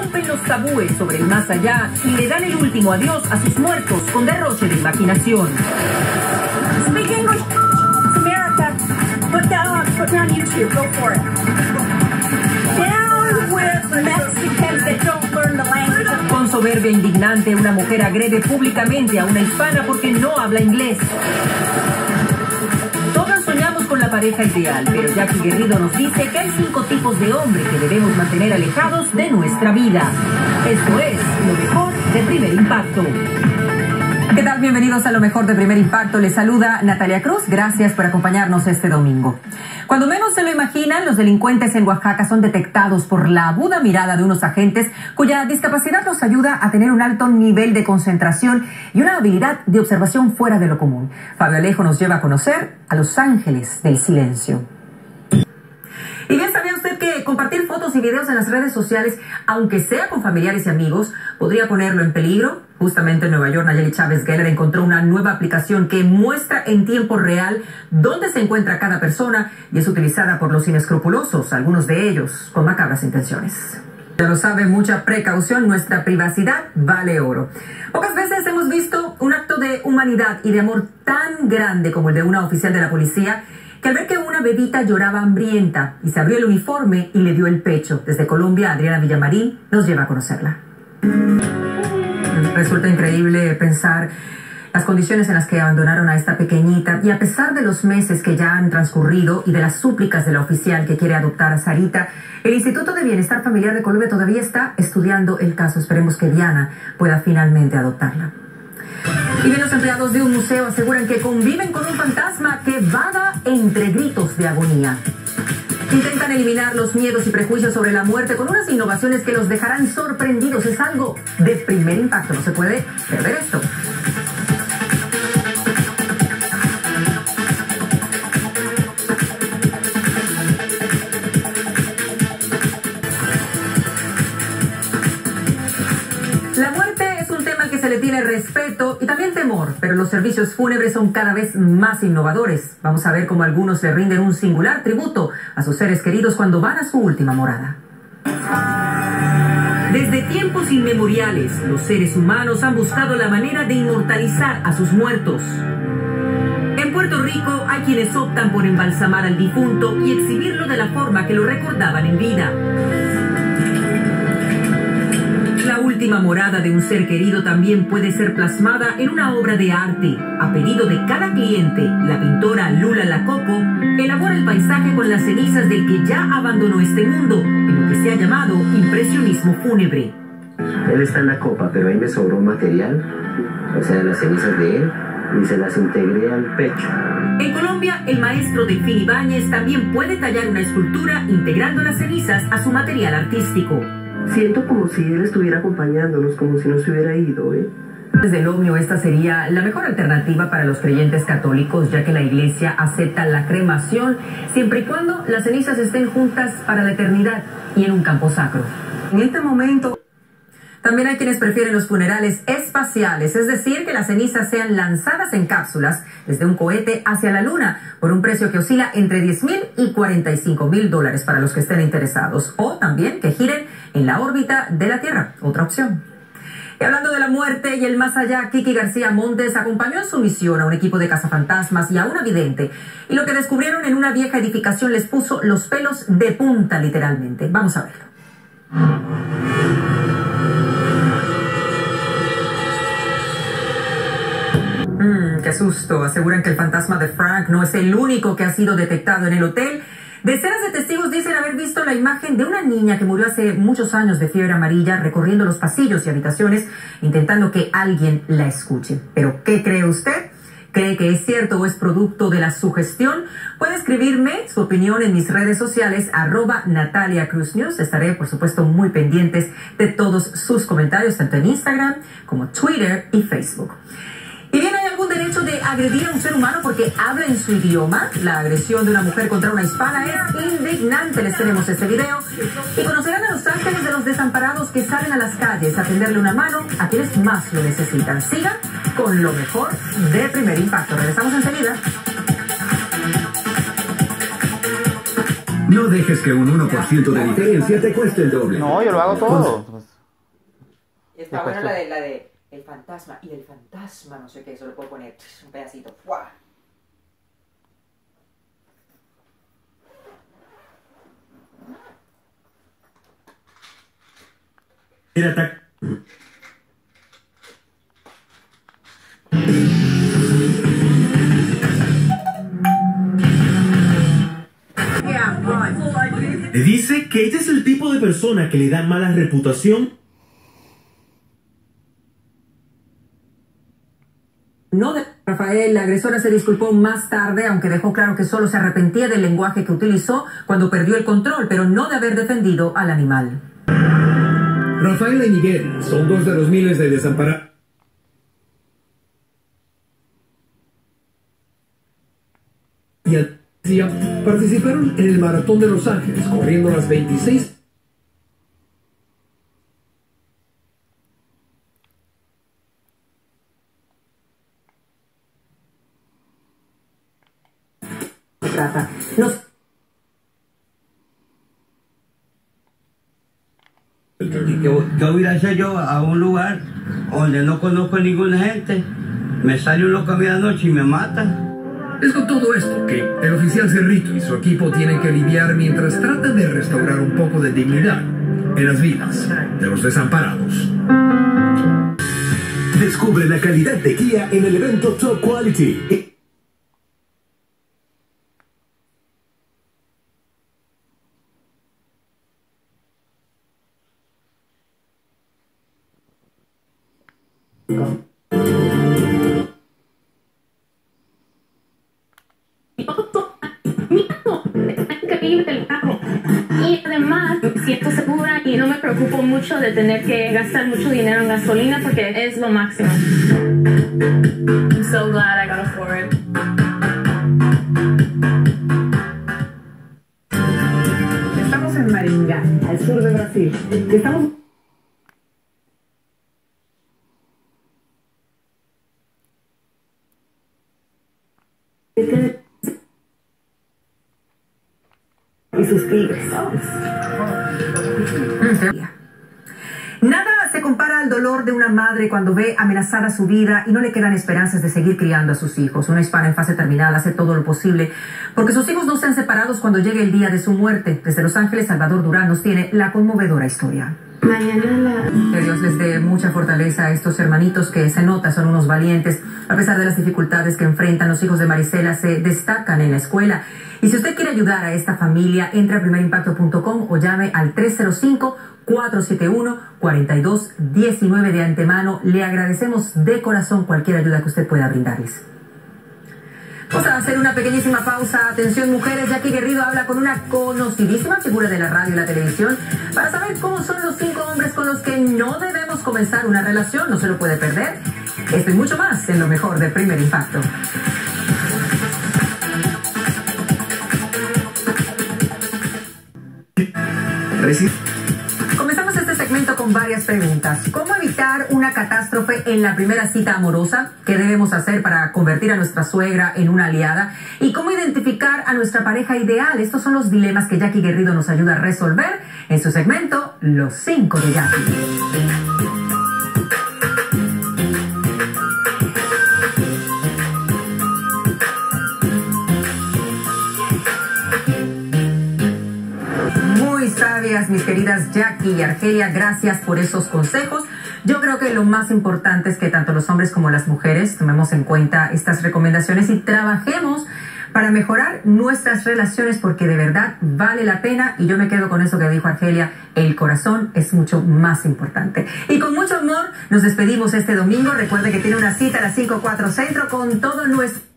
rompen los tabúes sobre el más allá y le dan el último adiós a sus muertos con derroche de imaginación. Speak English. It's America. Put that on. Put it on YouTube. Go for it. Down with Mexicans that don't learn the language. Con soberbia indignante, una mujer agrede públicamente a una hispana porque no habla inglés. Pareja ideal, pero Jackie Guerrido nos dice que hay cinco tipos de hombres que debemos mantener alejados de nuestra vida. Esto es lo mejor de primer impacto. ¿Qué tal? Bienvenidos a lo mejor de primer impacto. Les saluda Natalia Cruz. Gracias por acompañarnos este domingo. Cuando menos se lo imaginan, los delincuentes en Oaxaca son detectados por la aguda mirada de unos agentes cuya discapacidad los ayuda a tener un alto nivel de concentración y una habilidad de observación fuera de lo común. Fabio Alejo nos lleva a conocer a los ángeles del silencio. Y bien, ¿sabía usted que compartir fotos y videos en las redes sociales, aunque sea con familiares y amigos, podría ponerlo en peligro? Justamente en Nueva York, Nayeli Chávez Geller encontró una nueva aplicación que muestra en tiempo real dónde se encuentra cada persona y es utilizada por los inescrupulosos, algunos de ellos con macabras intenciones. Ya lo sabe, mucha precaución, nuestra privacidad vale oro. Pocas veces hemos visto un acto de humanidad y de amor tan grande como el de una oficial de la policía que al ver que una bebita lloraba hambrienta y se abrió el uniforme y le dio el pecho. Desde Colombia, Adriana Villamarín nos lleva a conocerla. Resulta increíble pensar las condiciones en las que abandonaron a esta pequeñita y a pesar de los meses que ya han transcurrido y de las súplicas de la oficial que quiere adoptar a Sarita, el Instituto de Bienestar Familiar de Colombia todavía está estudiando el caso. Esperemos que Diana pueda finalmente adoptarla. Y bien, los empleados de un museo aseguran que conviven con un fantasma que vaga entre gritos de agonía. Intentan eliminar los miedos y prejuicios sobre la muerte con unas innovaciones que los dejarán sorprendidos. Es algo de primer impacto, no se puede perder esto. Respeto y también temor, pero los servicios fúnebres son cada vez más innovadores. Vamos a ver cómo algunos le rinden un singular tributo a sus seres queridos cuando van a su última morada. Desde tiempos inmemoriales, los seres humanos han buscado la manera de inmortalizar a sus muertos. En Puerto Rico hay quienes optan por embalsamar al difunto y exhibirlo de la forma que lo recordaban en vida. La última morada de un ser querido también puede ser plasmada en una obra de arte. A pedido de cada cliente, la pintora Lula Lacoco elabora el paisaje con las cenizas del que ya abandonó este mundo, en lo que se ha llamado impresionismo fúnebre. Él está en la copa, pero ahí me sobró material, o sea, las cenizas de él, y se las integré al pecho. En Colombia, el maestro Delfín Ibáñez también puede tallar una escultura integrando las cenizas a su material artístico. Siento como si él estuviera acompañándonos, como si no se hubiera ido, ¿eh? Desde el OMNIO, esta sería la mejor alternativa para los creyentes católicos, ya que la iglesia acepta la cremación siempre y cuando las cenizas estén juntas para la eternidad y en un campo sacro. En este momento. También hay quienes prefieren los funerales espaciales, es decir, que las cenizas sean lanzadas en cápsulas desde un cohete hacia la luna por un precio que oscila entre 10 mil y 45 mil dólares para los que estén interesados, o también que giren en la órbita de la Tierra, otra opción. Y hablando de la muerte y el más allá, Kiki García Montes acompañó en su misión a un equipo de cazafantasmas y a una vidente. Y lo que descubrieron en una vieja edificación les puso los pelos de punta, literalmente. Vamos a verlo. Qué susto. Aseguran que el fantasma de Frank no es el único que ha sido detectado en el hotel. Decenas de testigos dicen haber visto la imagen de una niña que murió hace muchos años de fiebre amarilla recorriendo los pasillos y habitaciones intentando que alguien la escuche. ¿Pero qué cree usted? ¿Cree que es cierto o es producto de la sugestión? Puede escribirme su opinión en mis redes sociales, arroba Natalia. Estaré, por supuesto, muy pendientes de todos sus comentarios, tanto en Instagram como Twitter y Facebook. ¿Y bien hay algún derecho de agredir a un ser humano porque habla en su idioma? La agresión de una mujer contra una hispana es indignante. Les tenemos este video. Y conocerán a los ángeles de los desamparados que salen a las calles a tenderle una mano a quienes más lo necesitan. Sigan con lo mejor de primer impacto. Regresamos enseguida. No dejes que un 1% de diferencia te cueste el doble. No, yo lo hago todo. Pues, Está bueno la de, la de el fantasma. Y el fantasma, no sé qué, eso lo puedo poner un pedacito. ¡Fua! Era. Dice que este es el tipo de persona que le da mala reputación. Rafael, la agresora se disculpó más tarde, aunque dejó claro que solo se arrepentía del lenguaje que utilizó cuando perdió el control, pero no de haber defendido al animal. Rafaela y Miguel son dos de los miles de desamparados. Participaron en el Maratón de Los Ángeles, corriendo las 26 trata. Nos ¿Y qué, voy- qué voy a hacer yo a un lugar donde no conozco ninguna gente? Me sale un loco a medianoche y me mata. Es con todo esto que el oficial Cerrito y su equipo tienen que lidiar mientras tratan de restaurar un poco de dignidad en las vidas de los desamparados. Descubre la calidad de Kia en el evento Top Quality. Y además siento segura y no me preocupo mucho de tener que gastar mucho dinero en gasolina porque es lo máximo. I'm so glad I got a Ford. Estamos en Maringá, al sur de Brasil. Estamos y sus tigres. Nada se compara al dolor de una madre cuando ve amenazada su vida y no le quedan esperanzas de seguir criando a sus hijos. Una hispana en fase terminal hace todo lo posible porque sus hijos no sean separados cuando llegue el día de su muerte. Desde Los Ángeles, Salvador Durán nos tiene la conmovedora historia. Que Dios les dé mucha fortaleza a estos hermanitos que se nota son unos valientes. A pesar de las dificultades que enfrentan, los hijos de Marisela se destacan en la escuela. Y si usted quiere ayudar a esta familia, entre a primerimpacto.com o llame al 305-471-4219 de antemano. Le agradecemos de corazón cualquier ayuda que usted pueda brindarles. Vamos a hacer una pequeñísima pausa. Atención, mujeres. Jackie Guerrido habla con una conocidísima figura de la radio y la televisión para saber cómo son los cinco hombres con los que no debemos comenzar una relación. No se lo puede perder. Esto y mucho más en lo mejor de Primer Impacto. Este segmento con varias preguntas. ¿Cómo evitar una catástrofe en la primera cita amorosa? ¿Qué debemos hacer para convertir a nuestra suegra en una aliada? ¿Y cómo identificar a nuestra pareja ideal? Estos son los dilemas que Jackie Guerrido nos ayuda a resolver en su segmento Los cinco de Jackie. Mis queridas Jackie y Argelia, gracias por esos consejos. Yo creo que lo más importante es que tanto los hombres como las mujeres tomemos en cuenta estas recomendaciones y trabajemos para mejorar nuestras relaciones porque de verdad vale la pena y yo me quedo con eso que dijo Argelia, el corazón es mucho más importante. Y con mucho amor nos despedimos este domingo. Recuerde que tiene una cita a las 5.4 Centro con todo nuestro